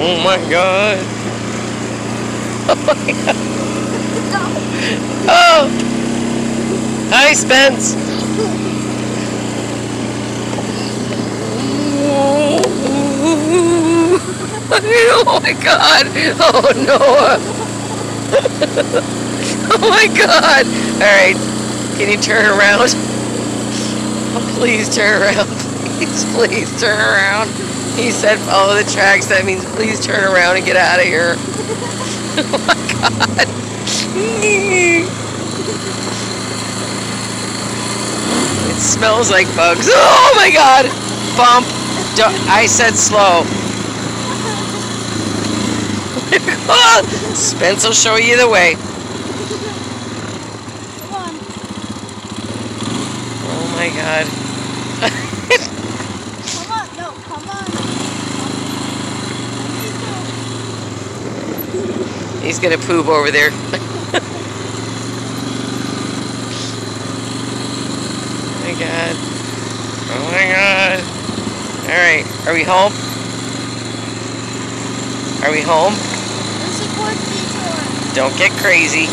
Oh my god. Oh my god. Oh! Hi, Spence! Oh my god! Oh no! oh my god! Alright, can you turn around? Oh, please turn around. Please, please turn around. He said follow the tracks. That means please turn around and get out of here. oh my god. it smells like bugs. Oh my god. Bump. I said slow. Spence will show you the way. Oh my god. He's gonna poop over there. oh my god. Oh my god. Alright, are we home? Are we home? There's a court detour. Don't get crazy.